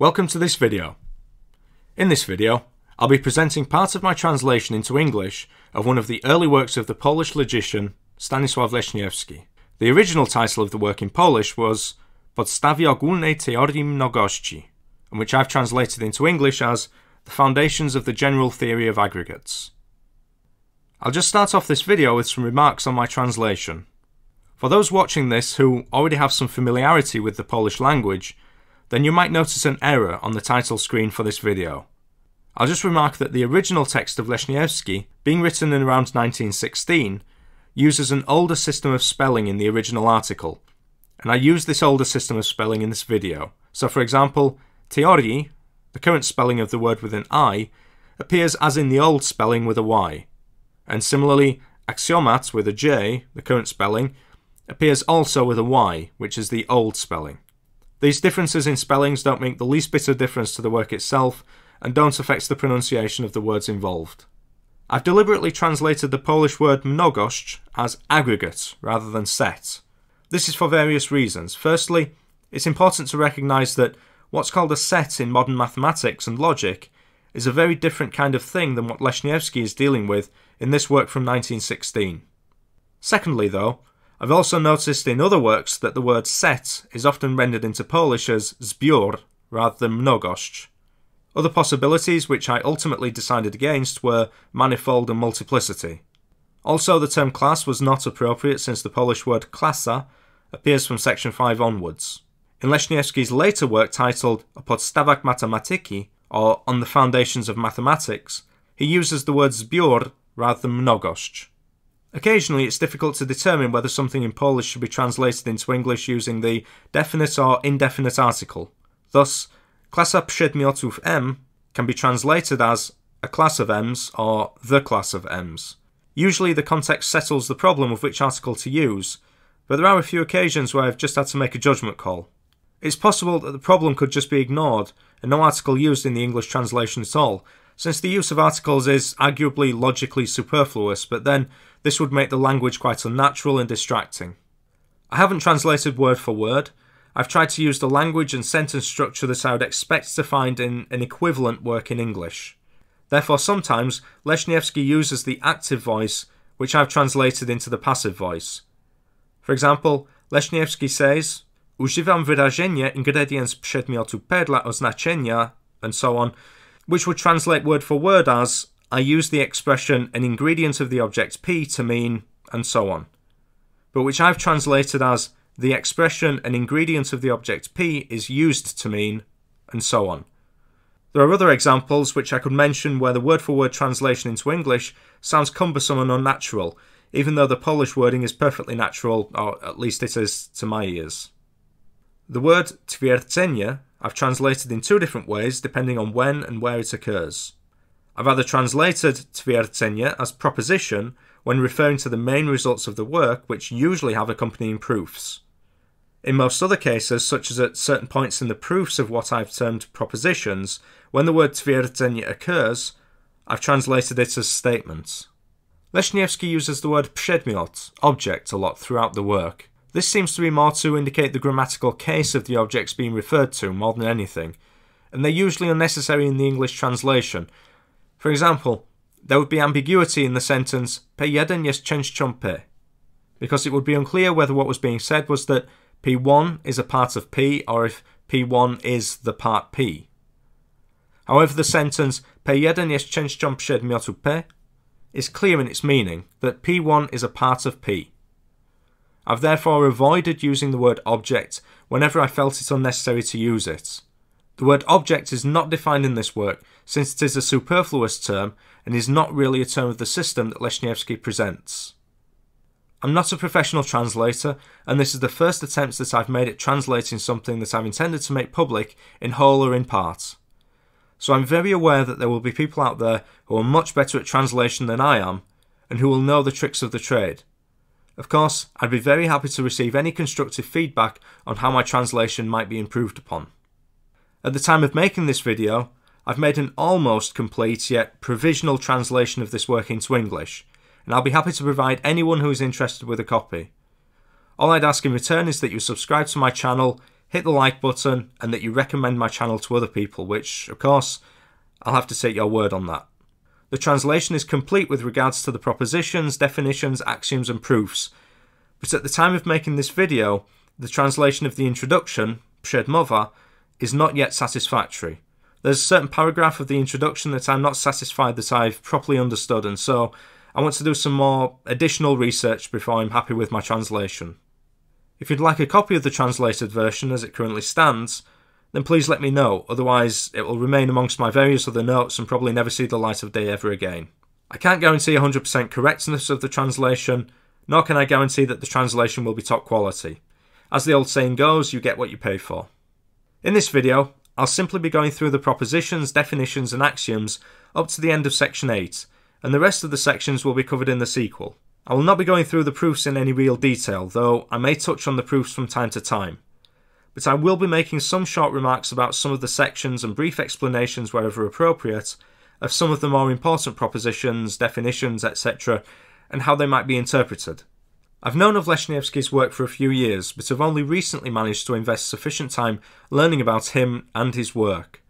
Welcome to this video. In this video, I'll be presenting part of my translation into English of one of the early works of the Polish logician Stanisław Leśniewski. The original title of the work in Polish was Podstawy ogólnej teoryi mnogości, and which I've translated into English as The Foundations of the General Theory of Aggregates. I'll just start off this video with some remarks on my translation. For those watching this who already have some familiarity with the Polish language, then you might notice an error on the title screen for this video. I'll just remark that the original text of Leśniewski, being written in around 1916, uses an older system of spelling in the original article, and I use this older system of spelling in this video. So for example, teorii, the current spelling of the word with an I, appears as in the old spelling with a Y, and similarly, aksjomat with a J, the current spelling, appears also with a Y, which is the old spelling. These differences in spellings don't make the least bit of difference to the work itself and don't affect the pronunciation of the words involved. I've deliberately translated the Polish word mnogość as aggregate rather than set. This is for various reasons. Firstly, it's important to recognise that what's called a set in modern mathematics and logic is a very different kind of thing than what Leśniewski is dealing with in this work from 1916. Secondly, though, I've also noticed in other works that the word set is often rendered into Polish as zbiór rather than mnogość. Other possibilities which I ultimately decided against were manifold and multiplicity. Also, the term class was not appropriate since the Polish word klasa appears from section 5 onwards. In Leśniewski's later work titled O podstawach matematyki, or On the Foundations of Mathematics, he uses the word zbiór rather than mnogość. Occasionally, it's difficult to determine whether something in Polish should be translated into English using the definite or indefinite article. Thus, klasa przedmiotów M can be translated as a class of M's or the class of M's. Usually, the context settles the problem of which article to use, but there are a few occasions where I've just had to make a judgment call. It's possible that the problem could just be ignored and no article used in the English translation at all, since the use of articles is arguably logically superfluous, but then this would make the language quite unnatural and distracting. I haven't translated word for word. I've tried to use the language and sentence structure that I would expect to find in an equivalent work in English. Therefore, sometimes Leśniewski uses the active voice, which I've translated into the passive voice. For example, Leśniewski says, Używam wyrażenia ingrediens przedmiotu per dla oznaczenia, and so on, which would translate word for word as I use the expression an ingredient of the object P to mean, and so on, but which I've translated as the expression an ingredient of the object P is used to mean, and so on. There are other examples which I could mention where the word for word translation into English sounds cumbersome and unnatural, even though the Polish wording is perfectly natural, or at least it is to my ears. The word twierdzenie I've translated in two different ways depending on when and where it occurs. I've either translated twierdzenie as proposition when referring to the main results of the work, which usually have accompanying proofs. In most other cases, such as at certain points in the proofs of what I've termed propositions, when the word twierdzenie occurs, I've translated it as statement. Leśniewski uses the word przedmiot, object, a lot throughout the work. This seems to be more to indicate the grammatical case of the objects being referred to more than anything, and they're usually unnecessary in the English translation, for example, there would be ambiguity in the sentence P1 jest częścią P, because it would be unclear whether what was being said was that P1 is a part of P or if P1 is the part P. However, the sentence P1 jest częścią przedmiotu P is clear in its meaning that P1 is a part of P. I've therefore avoided using the word object whenever I felt it unnecessary to use it. The word object is not defined in this work since it is a superfluous term and is not really a term of the system that Leśniewski presents. I'm not a professional translator, and this is the first attempt that I've made at translating something that I've intended to make public in whole or in part. So I'm very aware that there will be people out there who are much better at translation than I am, and who will know the tricks of the trade. Of course, I'd be very happy to receive any constructive feedback on how my translation might be improved upon. At the time of making this video, I've made an almost complete yet provisional translation of this work into English, and I'll be happy to provide anyone who is interested with a copy. All I'd ask in return is that you subscribe to my channel, hit the like button and that you recommend my channel to other people, which, of course, I'll have to take your word on that. The translation is complete with regards to the propositions, definitions, axioms, and proofs, but at the time of making this video, the translation of the introduction, Przedmowa, is not yet satisfactory. There's a certain paragraph of the introduction that I'm not satisfied that I've properly understood, and so I want to do some more additional research before I'm happy with my translation. If you'd like a copy of the translated version as it currently stands, then please let me know, otherwise it will remain amongst my various other notes and probably never see the light of day ever again. I can't guarantee 100% correctness of the translation, nor can I guarantee that the translation will be top quality. As the old saying goes, you get what you pay for. In this video, I'll simply be going through the propositions, definitions, and axioms up to the end of section 8, and the rest of the sections will be covered in the sequel. I will not be going through the proofs in any real detail, though I may touch on the proofs from time to time. But I will be making some short remarks about some of the sections and brief explanations wherever appropriate of some of the more important propositions, definitions, etc., and how they might be interpreted. I've known of Leśniewski's work for a few years, but have only recently managed to invest sufficient time learning about him and his work.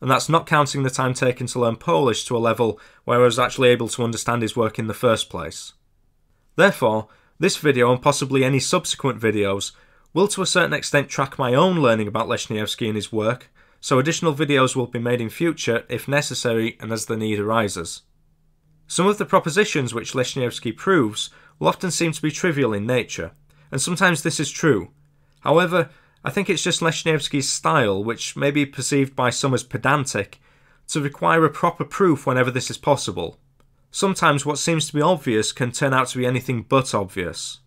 And that's not counting the time taken to learn Polish to a level where I was actually able to understand his work in the first place. Therefore, this video and possibly any subsequent videos will to a certain extent track my own learning about Leśniewski and his work, so additional videos will be made in future if necessary and as the need arises. Some of the propositions which Leśniewski proves will often seem to be trivial in nature, and sometimes this is true. However, I think it's just Leśniewski's style, which may be perceived by some as pedantic, to require a proper proof whenever this is possible. Sometimes what seems to be obvious can turn out to be anything but obvious.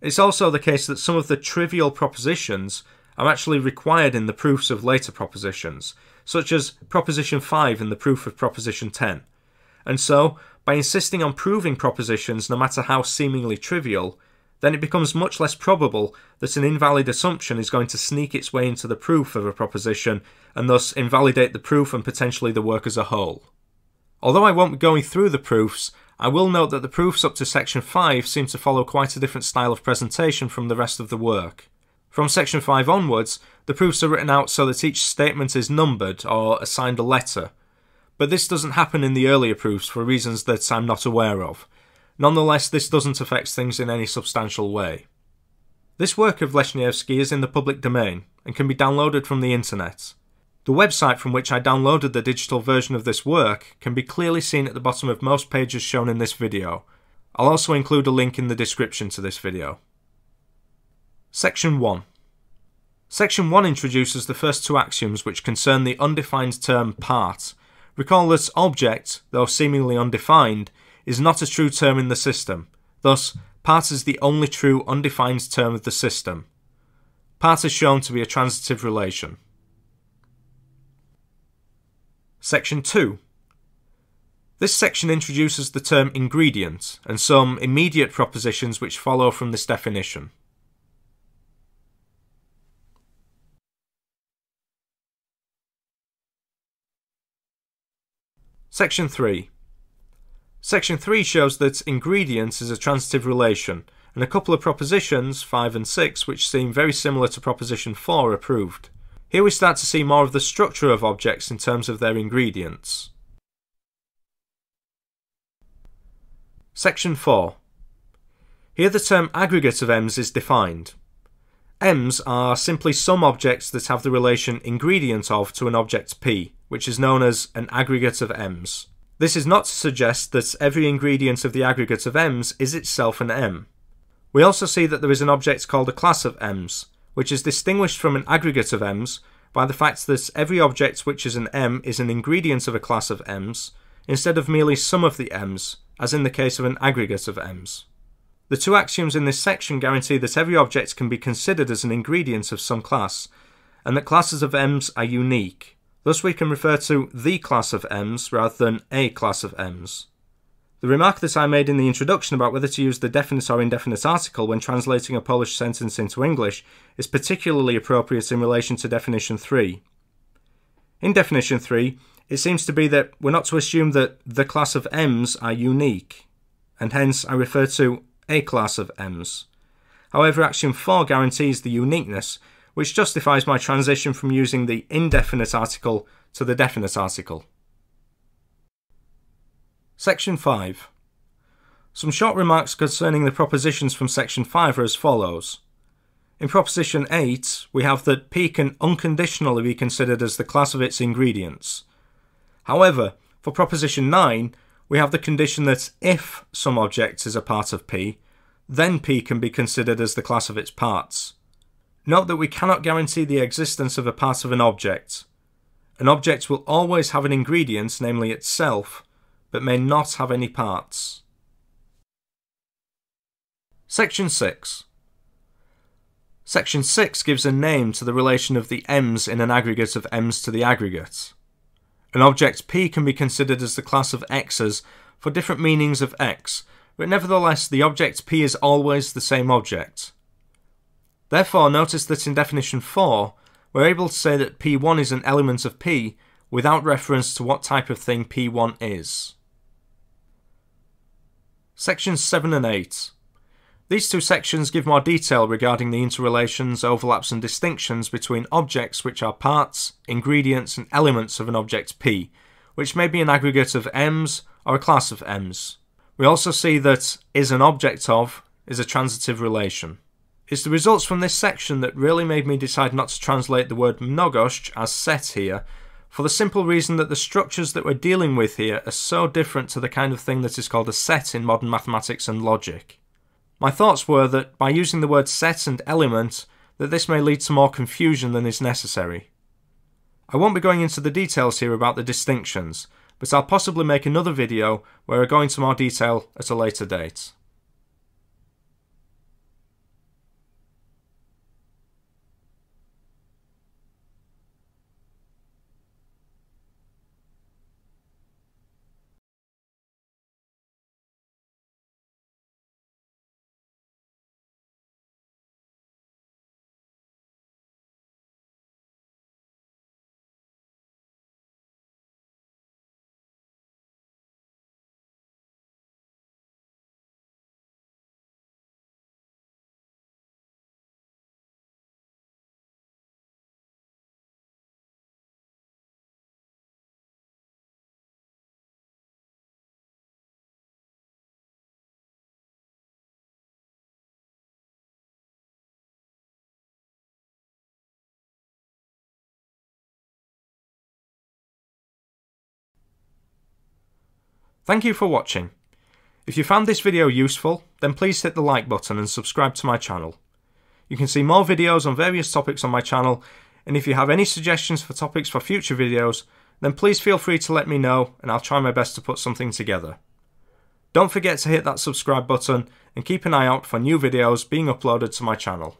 It's also the case that some of the trivial propositions are actually required in the proofs of later propositions, such as Proposition 5 in the proof of Proposition 10. And so, by insisting on proving propositions no matter how seemingly trivial, then it becomes much less probable that an invalid assumption is going to sneak its way into the proof of a proposition and thus invalidate the proof and potentially the work as a whole. Although I won't be going through the proofs, I will note that the proofs up to section 5 seem to follow quite a different style of presentation from the rest of the work. From section 5 onwards, the proofs are written out so that each statement is numbered or assigned a letter, but this doesn't happen in the earlier proofs for reasons that I'm not aware of. Nonetheless, this doesn't affect things in any substantial way. This work of Leśniewski is in the public domain and can be downloaded from the internet. The website from which I downloaded the digital version of this work can be clearly seen at the bottom of most pages shown in this video. I'll also include a link in the description to this video. Section 1 Section 1 introduces the first two axioms which concern the undefined term part, Recall that object, though seemingly undefined, is not a true term in the system. Thus, part is the only true undefined term of the system. Part is shown to be a transitive relation. Section 2. This section introduces the term ingredient and some immediate propositions which follow from this definition. Section 3. Section 3 shows that ingredients is a transitive relation, and a couple of propositions, 5 and 6, which seem very similar to proposition 4, are proved. Here we start to see more of the structure of objects in terms of their ingredients. Section 4. Here the term aggregate of M's is defined. M's are simply some objects that have the relation ingredient of to an object P which is known as an aggregate of m's. This is not to suggest that every ingredient of the aggregate of m's is itself an m. We also see that there is an object called a class of m's, which is distinguished from an aggregate of m's by the fact that every object which is an m is an ingredient of a class of m's, instead of merely some of the m's, as in the case of an aggregate of m's. The two axioms in this section guarantee that every object can be considered as an ingredient of some class, and that classes of m's are unique, Thus we can refer to the class of M's rather than a class of M's. The remark that I made in the introduction about whether to use the definite or indefinite article when translating a Polish sentence into English is particularly appropriate in relation to definition 3. In definition 3, it seems to be that we're not to assume that the class of M's are unique, and hence I refer to a class of M's. However, axiom 4 guarantees the uniqueness which justifies my transition from using the indefinite article to the definite article. Section 5. Some short remarks concerning the propositions from Section 5 are as follows. In Proposition 8, we have that P can unconditionally be considered as the class of its ingredients. However, for Proposition 9, we have the condition that if some object is a part of P, then P can be considered as the class of its parts. Note that we cannot guarantee the existence of a part of an object. An object will always have an ingredient, namely itself, but may not have any parts. Section 6. Section 6 gives a name to the relation of the m's in an aggregate of m's to the aggregate. An object P can be considered as the class of x's for different meanings of x, but nevertheless the object P is always the same object. Therefore, notice that in definition 4, we're able to say that P1 is an element of P without reference to what type of thing P1 is. Sections 7 and 8. These two sections give more detail regarding the interrelations, overlaps, and distinctions between objects which are parts, ingredients, and elements of an object P, which may be an aggregate of M's or a class of M's. We also see that is an object of is a transitive relation. It's the results from this section that really made me decide not to translate the word mnogość as set here, for the simple reason that the structures that we're dealing with here are so different to the kind of thing that is called a set in modern mathematics and logic. My thoughts were that by using the word set and element, that this may lead to more confusion than is necessary. I won't be going into the details here about the distinctions, but I'll possibly make another video where I go into more detail at a later date. Thank you for watching. If you found this video useful, then please hit the like button and subscribe to my channel. You can see more videos on various topics on my channel, and if you have any suggestions for topics for future videos, then please feel free to let me know and I'll try my best to put something together. Don't forget to hit that subscribe button and keep an eye out for new videos being uploaded to my channel.